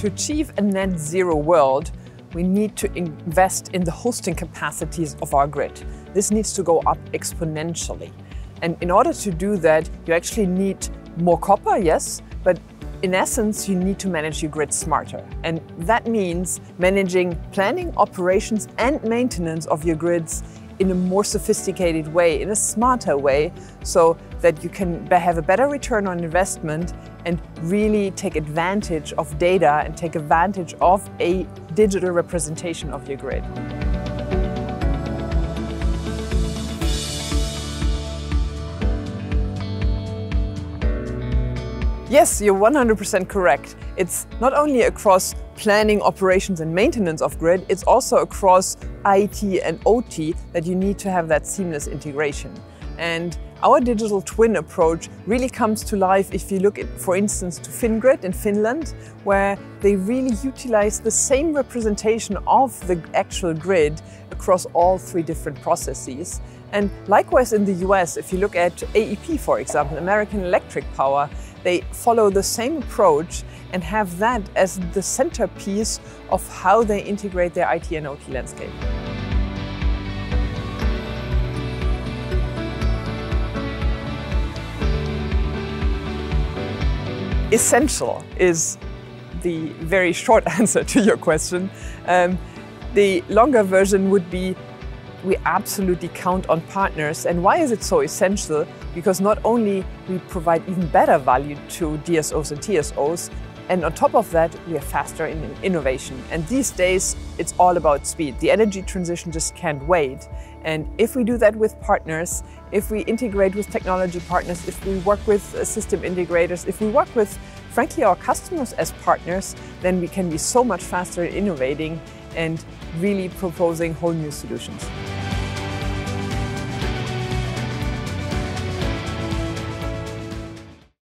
To achieve a net zero world, we need to invest in the hosting capacities of our grid. This needs to go up exponentially. And in order to do that, you actually need more copper, yes, but in essence, you need to manage your grid smarter. And that means managing planning, operations, and maintenance of your grids in a more sophisticated way, in a smarter way, so that you can have a better return on investment and really take advantage of data and take advantage of a digital representation of your grid. Yes, you're 100% correct. It's not only across planning, operations and maintenance of grid, it's also across IT and OT that you need to have that seamless integration. And our digital twin approach really comes to life if you look at, for instance, to Fingrid in Finland, where they really utilize the same representation of the actual grid across all three different processes. And likewise in the US, if you look at AEP, for example, American Electric Power, they follow the same approach and have that as the centerpiece of how they integrate their IT and OT landscape. Essential is the very short answer to your question. Um, the longer version would be we absolutely count on partners. And why is it so essential? Because not only we provide even better value to DSOs and TSOs, and on top of that, we are faster in innovation. And these days, it's all about speed. The energy transition just can't wait. And if we do that with partners, if we integrate with technology partners, if we work with uh, system integrators, if we work with, frankly, our customers as partners, then we can be so much faster in innovating and really proposing whole new solutions.